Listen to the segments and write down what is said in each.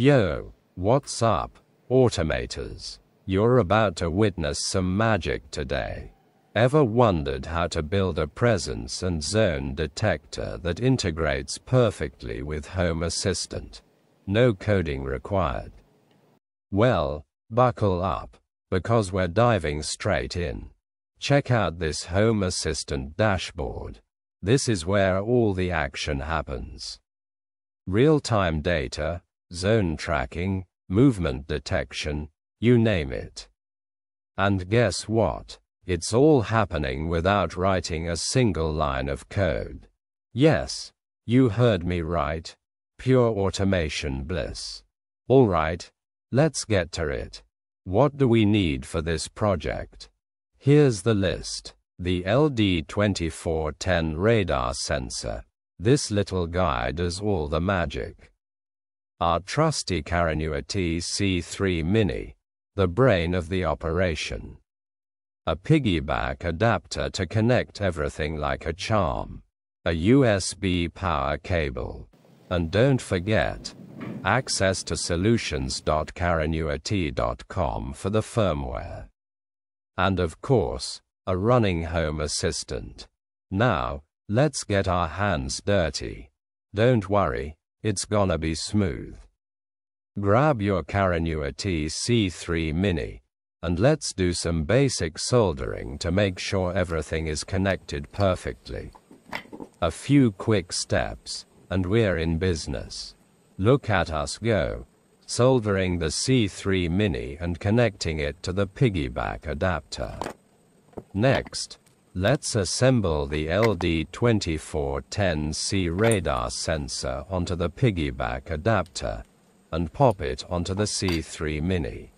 Yo, what's up, automators? You're about to witness some magic today. Ever wondered how to build a presence and zone detector that integrates perfectly with Home Assistant? No coding required. Well, buckle up, because we're diving straight in. Check out this Home Assistant dashboard. This is where all the action happens. Real-time data, zone tracking, movement detection, you name it. And guess what? It's all happening without writing a single line of code. Yes, you heard me right. Pure automation bliss. Alright, let's get to it. What do we need for this project? Here's the list. The LD2410 radar sensor. This little guy does all the magic. Our trusty Carenuity C3 Mini, the brain of the operation. A piggyback adapter to connect everything like a charm. A USB power cable. And don't forget, access to solutions.carenuity.com for the firmware. And of course, a running home assistant. Now, let's get our hands dirty. Don't worry, it's gonna be smooth. Grab your Carenuity C3 Mini, and let's do some basic soldering to make sure everything is connected perfectly. A few quick steps, and we're in business. Look at us go, soldering the C3 Mini and connecting it to the piggyback adapter. Next, Let's assemble the LD2410C radar sensor onto the piggyback adapter and pop it onto the C3 Mini.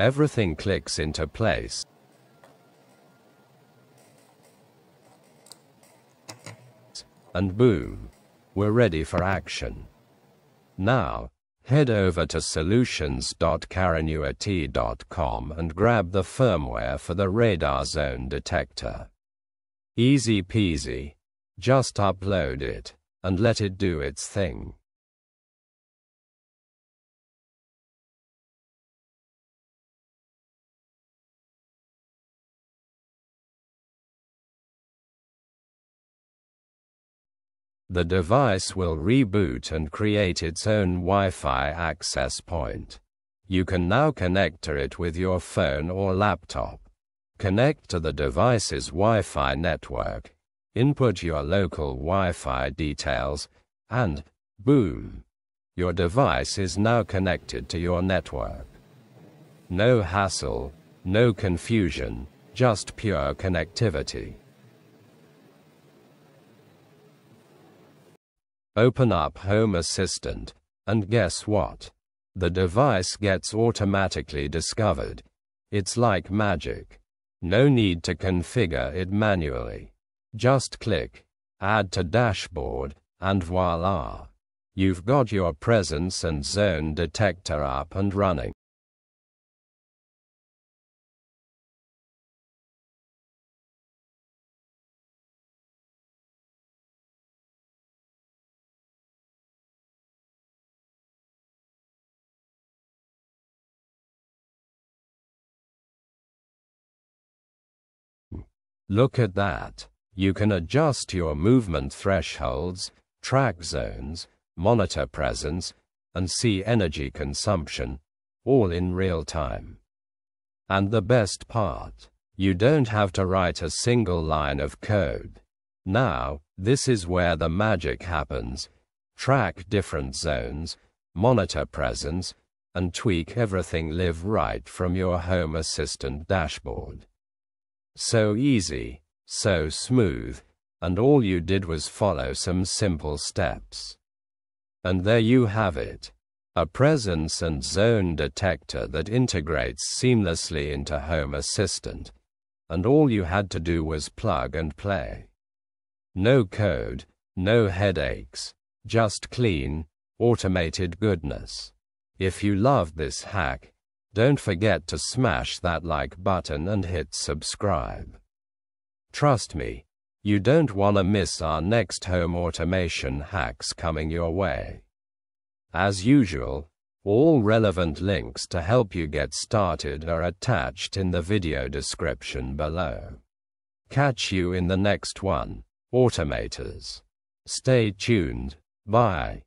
Everything clicks into place. And boom, we're ready for action. Now, head over to solutions.carenuity.com and grab the firmware for the radar zone detector. Easy peasy, just upload it and let it do its thing. The device will reboot and create its own Wi-Fi access point. You can now connect to it with your phone or laptop. Connect to the device's Wi-Fi network, input your local Wi-Fi details, and boom, your device is now connected to your network. No hassle, no confusion, just pure connectivity. Open up Home Assistant, and guess what? The device gets automatically discovered. It's like magic. No need to configure it manually. Just click, Add to Dashboard, and voila! You've got your presence and zone detector up and running. Look at that. You can adjust your movement thresholds, track zones, monitor presence, and see energy consumption, all in real time. And the best part, you don't have to write a single line of code. Now, this is where the magic happens. Track different zones, monitor presence, and tweak everything live right from your Home Assistant dashboard. So easy, So smooth, and all you did was follow some simple steps. And there you have it. A presence and zone detector that integrates seamlessly into Home Assistant. And all you had to do was plug and play. No code, no headaches, just clean, automated goodness. If you loved this hack, don't forget to smash that like button and hit subscribe. Trust me, you don't want to miss our next home automation hacks coming your way. As usual, all relevant links to help you get started are attached in the video description below. Catch you in the next one, automators. Stay tuned. Bye.